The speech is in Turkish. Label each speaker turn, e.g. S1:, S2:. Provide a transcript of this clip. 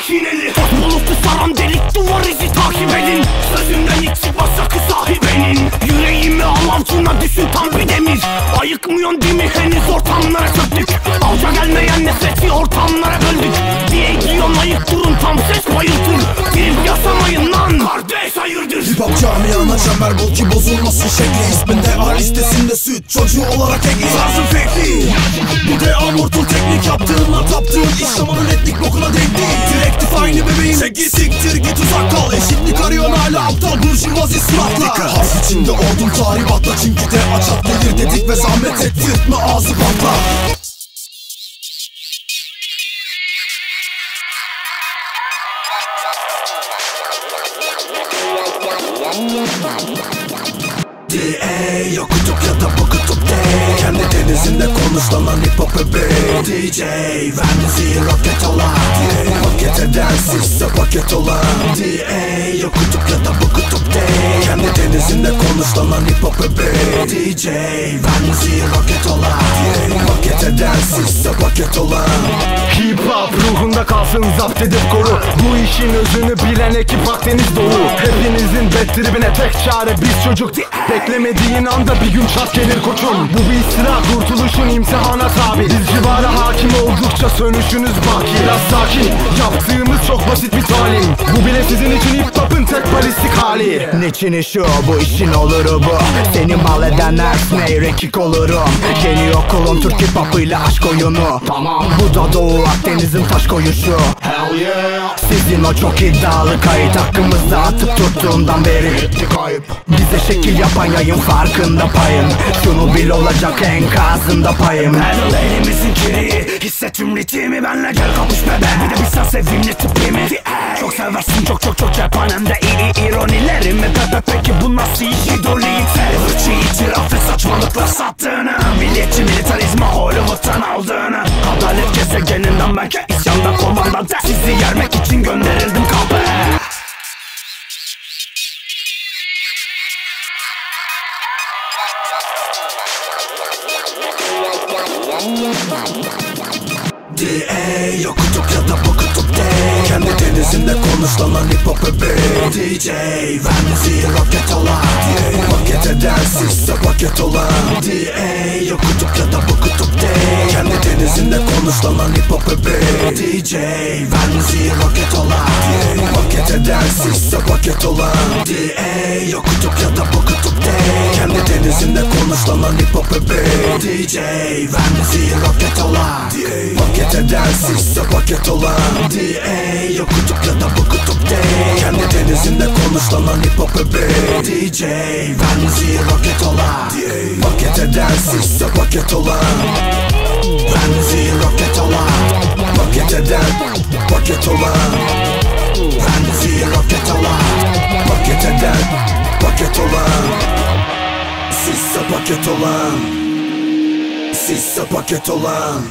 S1: makineli bulutu saran delik duvar izi takip edin. Sözümden hiç çıkmaz sakı sahibenin Yüreğimi alavcına düşün tam bir demir. Ayıkmıyorsun değil mi henüz ortamlara söktük Avca gelmeyen nefreti ortamlara böldük. Diye diyorsun ayık durun tam ses bayıltır. Girip yasamayın lan. Kardeş hayırdır?
S2: Hip hop camiana çember bul ki bozulmasın şekli. İsminde A listesinde süt çocuğu olarak ekli. Tarzın fekli Bu de amortul teknik yaptığınla taptığın İşlemanın git siktir git uzak kal. Eşitlik arıyorsun hala aptal burjuvazi suratla Harf içinde oldum tahribatla. Çünkü de açat gelir dedik ve zahmet ettirtme ağzı patla D.A. Yok kutup ya da bu kutup değil Kendi denizinde konuş lan lan hip hop bebeği DJ Vermezi roket olan Paket edersizse paket olan D.A. Yok kutup ya da bu kutup değil Kendi denizinde konuş lan lan hip hop bebeği DJ Vermezi roket olan Paket edersizse paket olan
S3: Hip hop ruhunda kalsın zapt edip koru Bu işin özünü bilen ekip Akdeniz dolu Hepinizin bad tribine tek çare biz çocuk Beklemediğin anda bir gün çat gelir koçum. Bu bir istila kurtuluşun imtihana tabi. Biz civara oldukça sönüşünüz baki. Biraz sakin. Yaptığımız çok basit bir talim. Bu bile sizin için hip hop'ın tek balistik hali.
S4: Niçin şu bu işin oluru bu? Seni mal eden her snare ekik olurum. Yeni okulun Türk hip hop'ıyla aşk oyunu. Tamam. Bu da Doğu Akdeniz'in taş koyuşu. Hell yeah. Sizin o çok iddialı kayıt hakkımızda atıp tuttuğundan beri. Gitti kayıp. Bize şekil yapan yayın farkında payın. Şunu bil olacak enkazında payım
S1: Hello elimizin kiri Hisset tüm ritmi benle gel kapış bebe. Bir de bir sen sevimli tipimi. Çok seversin çok çok çok cephanemde iyi ironilerimi. Bebe peki bu nasıl iş idoliyim Fırçı itiraf ve saçmalıkla sattığını. Milliyetçi militarizma Hollywood'dan aldığını. Adalet gezegeninden belki isyanda komandan Sizi yermek için gönderildim kahve
S2: D.A. Yok kutup ya da bu kutup değil Kendi denizinde konuş lan lan hip hop bebeği DJ Vermezi roket olan Paket edersizse paket olan D.A. Yok kutup ya da bu kutup değil Kendi denizinde konuş lan lan hip hop bebeği DJ Vermezi roket olan Paket edersizse paket olan D.A. Yok kutup ya da bu denizinde konuş lan lan hip hop bebeği DJ Vermezi roket olan Paket edersizse paket olan D.A. Yok kutup ya da bu kutup değil Kendi denizinde konuş. Lan lan hip hop bebeği DJ Vermezi roket olan Paket edersizse paket olan Vermezi roket olan. Paket eder paket olan paket olan Sizse paket olan